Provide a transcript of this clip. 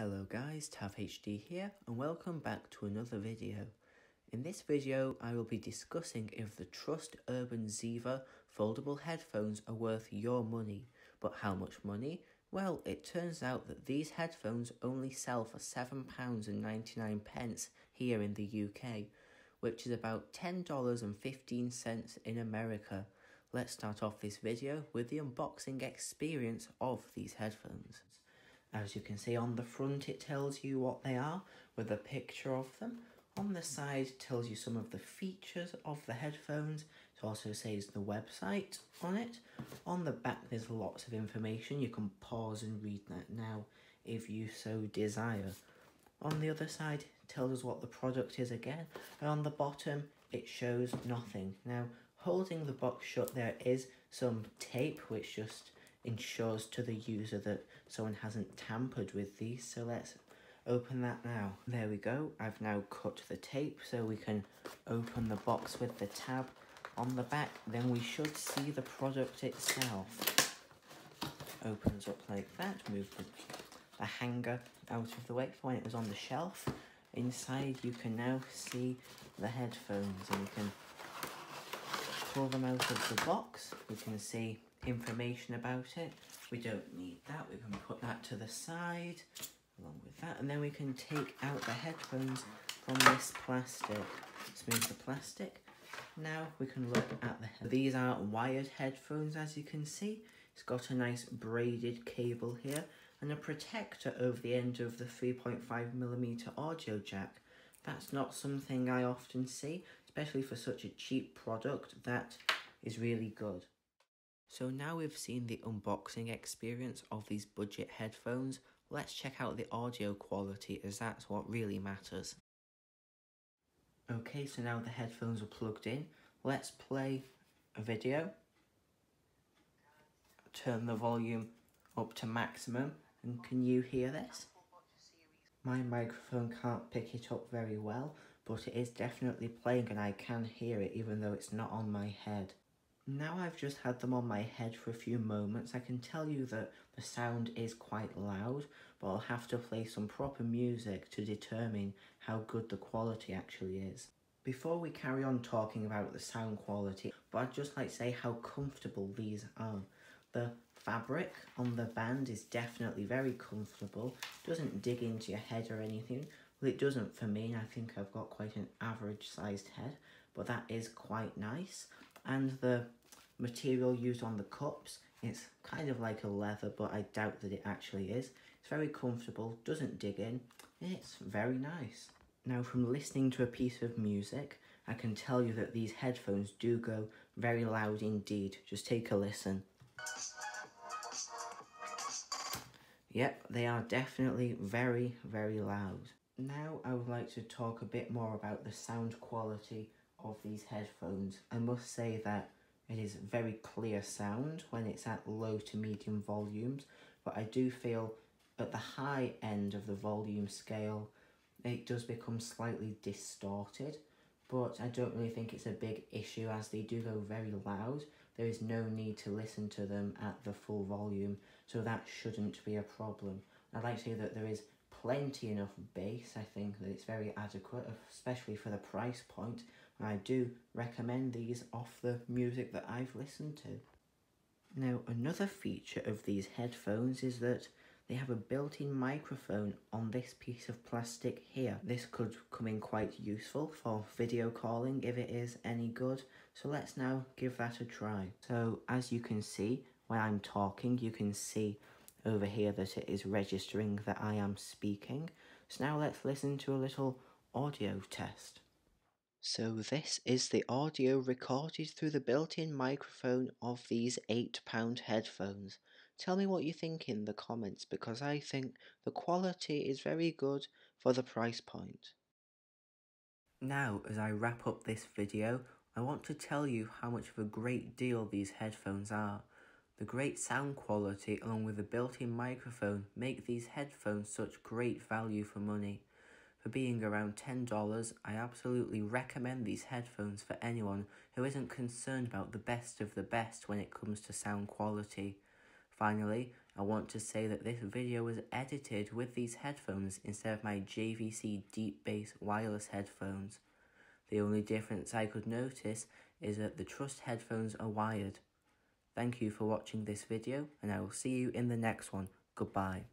Hello guys, TavHD here and welcome back to another video. In this video I will be discussing if the Trust Urban Ziva foldable headphones are worth your money. But how much money? Well, it turns out that these headphones only sell for £7.99 here in the UK, which is about $10.15 in America. Let's start off this video with the unboxing experience of these headphones. As you can see on the front it tells you what they are with a picture of them. On the side tells you some of the features of the headphones. It also says the website on it. On the back there's lots of information. You can pause and read that now if you so desire. On the other side tells us what the product is again. And on the bottom it shows nothing. Now holding the box shut there is some tape which just ensures to the user that someone hasn't tampered with these. So let's open that now. There we go. I've now cut the tape so we can open the box with the tab on the back. Then we should see the product itself. Opens up like that. Move the, the hanger out of the way for when it was on the shelf. Inside you can now see the headphones and you can pull them out of the box. You can see information about it. We don't need that. We can put that to the side along with that. And then we can take out the headphones from this plastic. Smooth the plastic. Now we can look at the These are wired headphones as you can see. It's got a nice braided cable here and a protector over the end of the 3.5mm audio jack. That's not something I often see, especially for such a cheap product. That is really good. So now we've seen the unboxing experience of these budget headphones, let's check out the audio quality as that's what really matters. Okay, so now the headphones are plugged in. Let's play a video. Turn the volume up to maximum and can you hear this? My microphone can't pick it up very well, but it is definitely playing and I can hear it even though it's not on my head. Now I've just had them on my head for a few moments, I can tell you that the sound is quite loud, but I'll have to play some proper music to determine how good the quality actually is. Before we carry on talking about the sound quality, but I'd just like to say how comfortable these are. The fabric on the band is definitely very comfortable, doesn't dig into your head or anything. Well, it doesn't for me, I think I've got quite an average sized head, but that is quite nice. And the material used on the cups. It's kind of like a leather, but I doubt that it actually is. It's very comfortable, doesn't dig in, it's very nice. Now from listening to a piece of music, I can tell you that these headphones do go very loud indeed. Just take a listen. Yep, they are definitely very, very loud. Now I would like to talk a bit more about the sound quality of these headphones. I must say that it is very clear sound when it's at low to medium volumes, but I do feel at the high end of the volume scale, it does become slightly distorted, but I don't really think it's a big issue as they do go very loud. There is no need to listen to them at the full volume, so that shouldn't be a problem. I'd like to say that there is plenty enough bass, I think that it's very adequate, especially for the price point, I do recommend these off the music that I've listened to. Now, another feature of these headphones is that they have a built-in microphone on this piece of plastic here. This could come in quite useful for video calling if it is any good. So let's now give that a try. So as you can see, when I'm talking, you can see over here that it is registering that I am speaking. So now let's listen to a little audio test. So this is the audio recorded through the built-in microphone of these £8 headphones. Tell me what you think in the comments because I think the quality is very good for the price point. Now, as I wrap up this video, I want to tell you how much of a great deal these headphones are. The great sound quality along with the built-in microphone make these headphones such great value for money. For being around $10, I absolutely recommend these headphones for anyone who isn't concerned about the best of the best when it comes to sound quality. Finally, I want to say that this video was edited with these headphones instead of my JVC Deep Bass wireless headphones. The only difference I could notice is that the Trust headphones are wired. Thank you for watching this video and I will see you in the next one. Goodbye.